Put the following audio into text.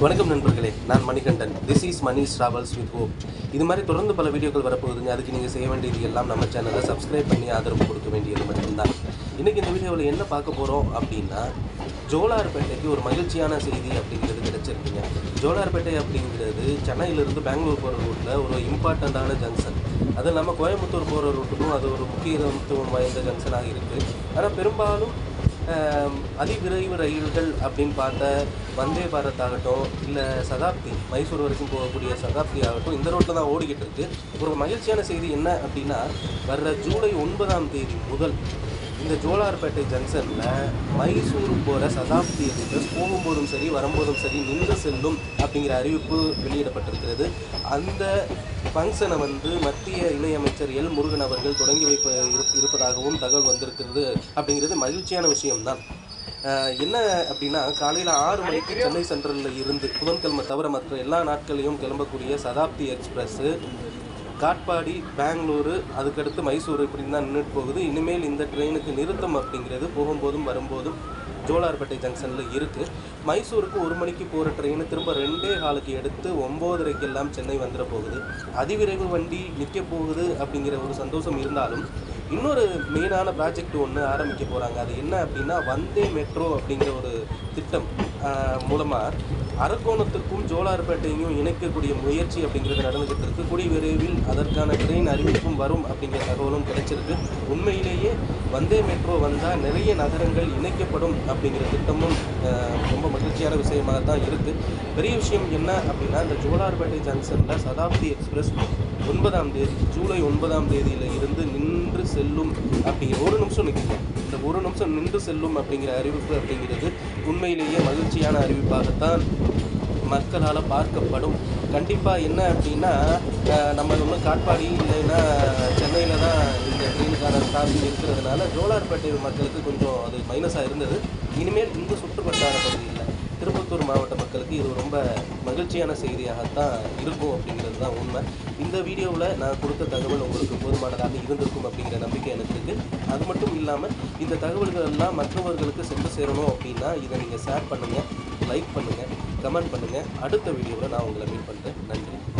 வணக்கம் நண்பர்களே நான் Manikandan. This is Mani travels with hope இது மாதிரி தொடர்ந்து பல வீடியோக்கள் வரப்போகுதுங்க. அதுக்கு நீங்கள் செய்ய வேண்டியது எல்லாம் நம்ம சேனலை சப்ஸ்கிரைப் பண்ணி ஆதரவு கொடுக்க வேண்டியது மட்டும்தான். இன்றைக்கி இந்த வீடியோவில் என்ன பார்க்க போகிறோம் அப்படின்னா ஜோலார்பேட்டைக்கு ஒரு மகிழ்ச்சியான செய்தி அப்படிங்கிறது கிடச்சிருக்குங்க. ஜோலார்பேட்டை அப்படிங்கிறது சென்னையிலேருந்து பெங்களூர் போகிற ரூட்டில் ஒரு இம்பார்ட்டண்ட்டான ஜங்ஷன் அது இல்லாமல் கோயம்புத்தூர் போகிற ரூட்டுக்கும் அது ஒரு முக்கியத்துவம் வாய்ந்த ஜங்ஷனாக இருக்குது ஆனால் பெரும்பாலும் அதிவிரைவு ரயில்கள் அப்படின்னு பார்த்த வந்தே பாரத் ஆகட்டும் இல்லை சதாப்தி மைசூர் வரைக்கும் போகக்கூடிய சதாப்தி ஆகட்டும் இந்த ரோட்டில் தான் ஓடிக்கிட்டு இருக்குது ஒரு மகிழ்ச்சியான செய்தி என்ன அப்படின்னா வர்ற ஜூலை ஒன்பதாம் தேதி முதல் இந்த ஜோலார்பேட்டை ஜங்ஷனில் மைசூர் போகிற சதாப்தி எக்ஸ்பிரஸ் போகும்போதும் சரி வரும்போதும் சரி நின்று செல்லும் அப்படிங்கிற அறிவிப்பு வெளியிடப்பட்டிருக்கிறது. அந்த ஃபங்க்ஷனை வந்து மத்திய இணையமைச்சர் எல் முருகன் அவர்கள் தொடங்கி வைப்ப இருப்- இருப்பதாகவும் தகவல் வந்திருக்கிறது அப்படிங்கிறது மகிழ்ச்சியான விஷயம்தான். என்ன அப்படின்னா காலையில் ஆறு மணிக்கு சென்னை சென்ட்ரலில் இருந்து புதன்கிழமை தவிர மற்ற எல்லா நாட்களையும் கிளம்பக்கூடிய சதாப்தி எக்ஸ்பிரஸ்ஸு காட்பாடி பெங்களூரு அதுக்கடுத்து மைசூர் இப்படி தான் நின்றுட்டு போகுது. இனிமேல் இந்த ட்ரெயினுக்கு நிறுத்தம் அப்படிங்கிறது போகும்போதும் வரும்போதும் ஜோலார்பேட்டை ஜங்ஷனில் இருக்குது மைசூருக்கு ஒரு மணிக்கு போகிற ட்ரெயின் திரும்ப ரெண்டே காலுக்கு எடுத்து ஒம்போதரைக்கு எல்லாம் சென்னை வந்துட போகுது. அதிவிரைவு வண்டி நிற்க போகுது அப்படிங்கிற ஒரு சந்தோஷம் இருந்தாலும் இன்னொரு மெயினான ப்ராஜெக்ட் ஒன்று ஆரம்பிக்க போகிறாங்க அது என்ன அப்படின்னா வந்தே மெட்ரோ அப்படிங்கிற ஒரு திட்டம் மூலமாக அரக்கோணத்துக்கும் ஜோலார்பேட்டையும் இணைக்கக்கூடிய முயற்சி அப்படிங்கிறது நடந்துகிட்டு இருக்கு. கூடிய விரைவில் அதற்கான ட்ரெயின் அறிவிப்பும் வரும் அப்படிங்கிற தகவலும் கிடைச்சிருக்கு. உண்மையிலேயே வந்தே மெட்ரோ வந்தால் நிறைய நகரங்கள் இணைக்கப்படும் அப்படிங்கிற திட்டமும் ரொம்ப மகிழ்ச்சியான விஷயமாக தான் இருக்குது பெரிய விஷயம் என்ன அப்படின்னா இந்த ஜோலார்பேட்டை ஜங்ஷனில் சதாப்தி எக்ஸ்பிரஸ் ஒன்பதாம் தேதி ஜூலை ஒன்பதாம் தேதியில் இருந்து நின்று செல்லும் அப்படிங்கிற ஒரு நிமிஷம் நிற்கும் இந்த ஒரு நிமிஷம் நின்று செல்லும் அப்படிங்கிற அறிவிப்பு அப்படிங்கிறது உண்மையிலேயே மகிழ்ச்சியான அறிவிப்பாகத்தான் மக்களால் பார்க்கப்படும். கண்டிப்பாக என்ன அப்படின்னா நம்ம ஒன்று காட்பாடி இல்லைன்னா சென்னையில் தான் இந்த ட்ரெயினுக்கான இருக்கிறதுனால ஜோலார்பேட்டை மக்களுக்கு கொஞ்சம் அது மைனஸாக இருந்தது. இனிமேல் இந்த சுற்று வட்டார பகுதியில் திருப்பத்தூர் மாவட்ட மக்களுக்கு இது ரொம்ப மகிழ்ச்சியான செய்தியாகத்தான் இருக்கும் அப்படிங்கிறது தான் உண்மை. இந்த வீடியோவில் நான் கொடுத்த தகவல் உங்களுக்கு போதுமானதாக இருந்திருக்கும் அப்படிங்கிற நம்பிக்கை எனக்கு இருக்குது அது மட்டும் இல்லாமல் இந்த தகவல்கள் எல்லாம் மற்றவர்களுக்கு சென்று சேரணும் அப்படின்னா இதை நீங்கள் ஷேர் பண்ணுங்கள் லைக் பண்ணுங்கள் கமெண்ட் பண்ணுங்கள் அடுத்த வீடியோவில் நான் உங்களை மீட் பண்ணுறேன் நன்றி.